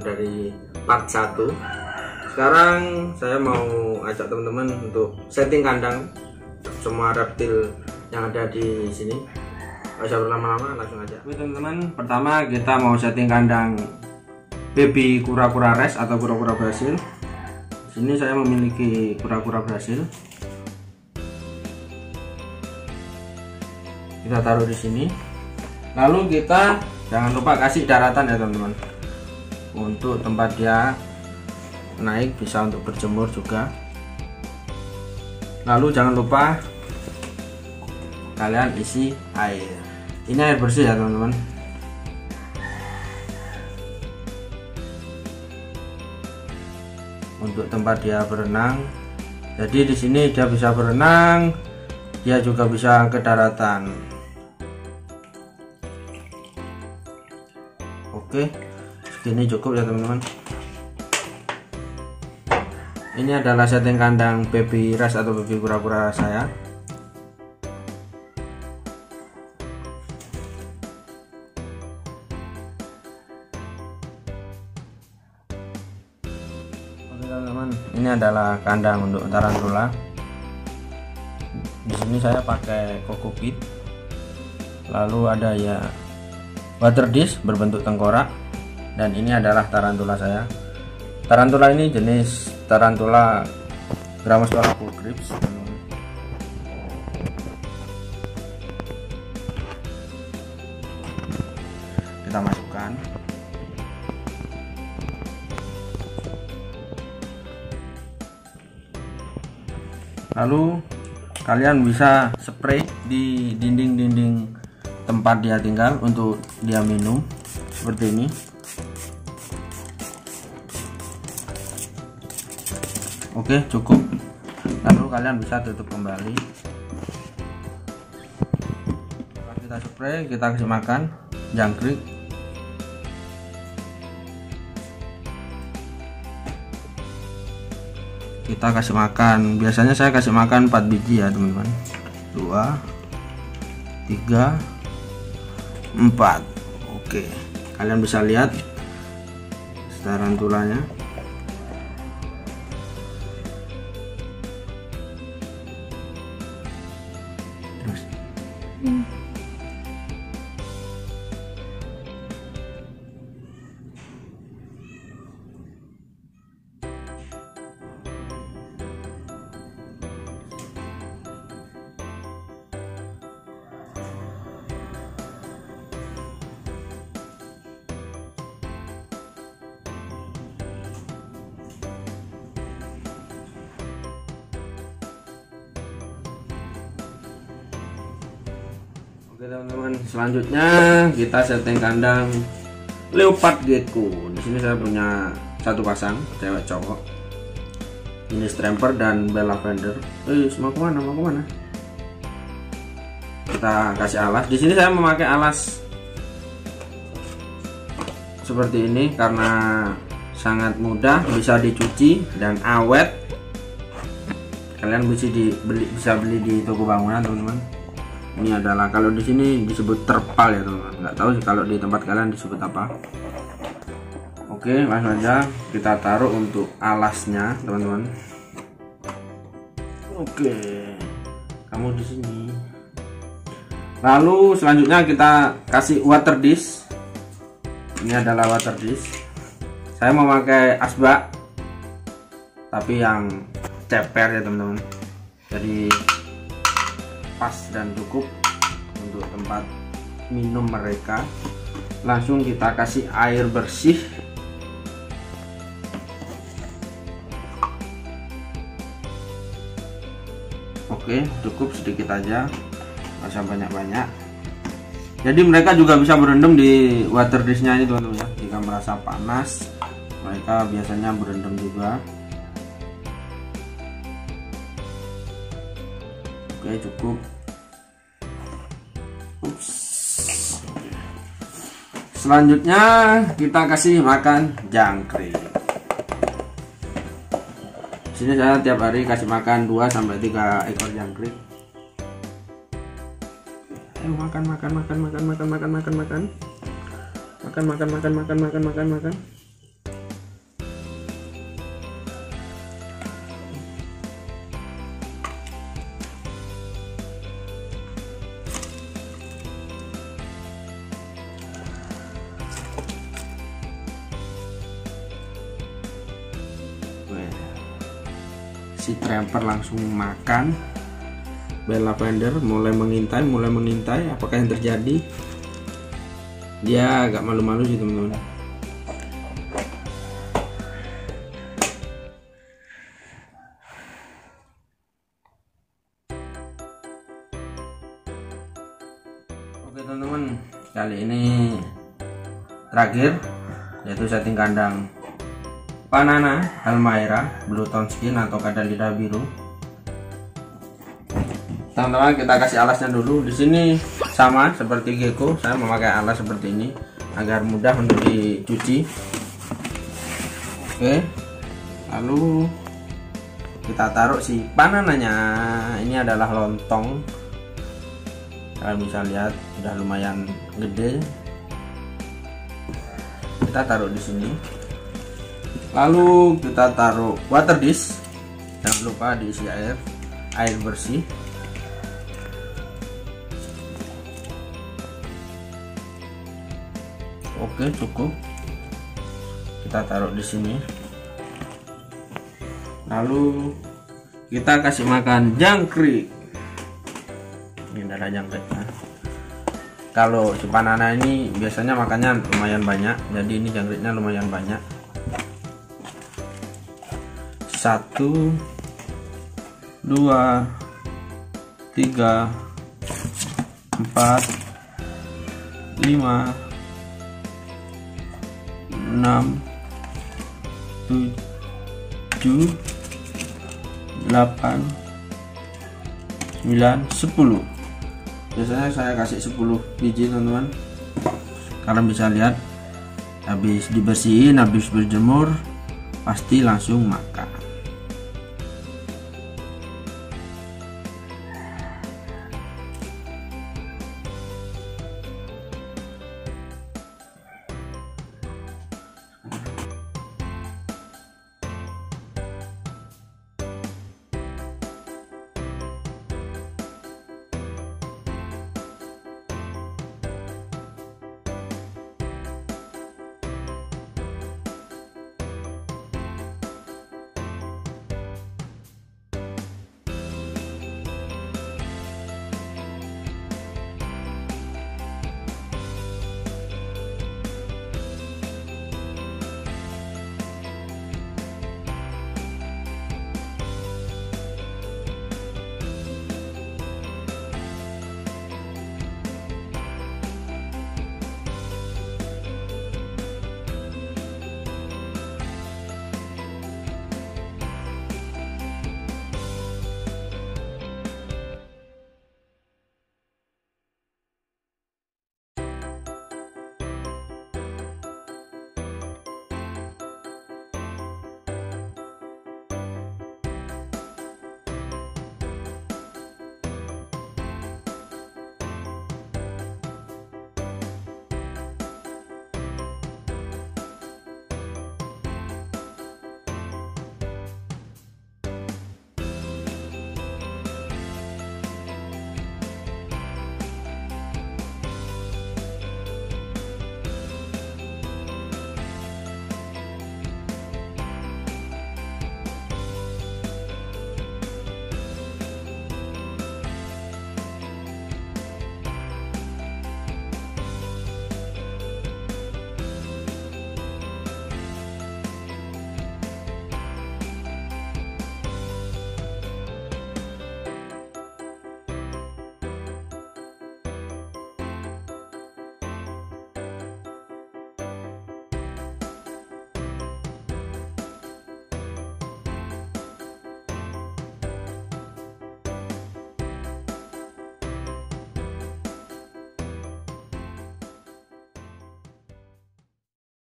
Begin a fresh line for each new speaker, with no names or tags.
dari part 1 sekarang saya mau ajak teman-teman untuk setting kandang semua reptil yang ada di sini. Gak usah berlama-lama langsung aja. Oke teman-teman pertama kita mau setting kandang baby kura-kura res atau kura-kura Brasil. Sini saya memiliki kura-kura Brasil. Kita taruh di sini. Lalu kita jangan lupa kasih daratan ya teman-teman untuk tempat dia naik bisa untuk berjemur juga. Lalu jangan lupa kalian isi air. Ini air bersih ya teman-teman. Untuk tempat dia berenang. Jadi di sini dia bisa berenang dia juga bisa ke daratan. Oke segini cukup ya teman-teman. Ini adalah setting kandang baby ras atau baby kura-kura saya. Ini adalah kandang untuk tarantula. Di sini saya pakai kokopit lalu ada ya water dish berbentuk tengkorak dan ini adalah tarantula saya. Tarantula ini jenis tarantula Grammostola grips. Kita masukkan. Lalu kalian bisa spray di dinding-dinding tempat dia tinggal untuk dia minum. Seperti ini oke cukup. Lalu kalian bisa tutup kembali. Kita spray kita kasih makan jangkrik. Kita kasih makan. Biasanya saya kasih makan 4 biji ya teman-teman. 2 3 4 oke kalian bisa lihat tarantulanya ってました。うん Oke teman-teman, selanjutnya kita setting kandang leopard gecko. Di sini saya punya satu pasang cewek cowok. Ini stramper dan bell lavender. Eh, mau ke mana? Mau ke mana? Kita kasih alas. Di sini saya memakai alas seperti ini karena sangat mudah, bisa dicuci dan awet. Kalian bisa dibeli bisa beli di toko bangunan, teman-teman ini adalah kalau di sini disebut terpal ya teman nggak tahu sih kalau di tempat kalian disebut apa. Oke langsung aja kita taruh untuk alasnya teman-teman. Oke kamu di sini. Lalu selanjutnya kita kasih water dish. Ini adalah water dish. Saya memakai asbak tapi yang ceper ya teman-teman. Jadi pas dan cukup untuk tempat minum mereka. Langsung kita kasih air bersih. Oke cukup sedikit aja masa banyak-banyak. Jadi mereka juga bisa berendam di water dishnya ini teman-teman ya. Jika merasa panas mereka biasanya berendam juga oke cukup selanjutnya kita kasih makan jangkrik sini saya tiap hari kasih makan 2 sampai 3 ekor jangkrik ayo makan makan makan makan makan makan makan makan makan makan makan makan makan makan makan si Tremper langsung makan. Bell Lavender mulai mengintai mulai mengintai apakah yang terjadi. Dia agak malu-malu sih teman-teman. Oke teman-teman. Kali ini terakhir yaitu setting kandang Panana Halmaira Blue Tone Skin atau kadang lidah biru. Teman-teman kita kasih alasnya dulu. Di sini sama seperti gecko, saya memakai alas seperti ini agar mudah untuk dicuci. Oke. Lalu kita taruh si panananya. Ini adalah lontong. Kalian bisa lihat sudah lumayan gede. Kita taruh di sini lalu kita taruh water dish. Jangan lupa diisi air air bersih. Oke cukup. Kita taruh di sini. Lalu kita kasih makan jangkrik. Ini adalah jangkriknya. Kalau si panana ini biasanya makannya lumayan banyak. Jadi ini jangkriknya lumayan banyak satu dua tiga empat lima enam tujuh delapan sembilan sepuluh. Biasanya saya kasih 10 biji teman-teman. Kalian bisa lihat habis dibersihin habis berjemur pasti langsung makan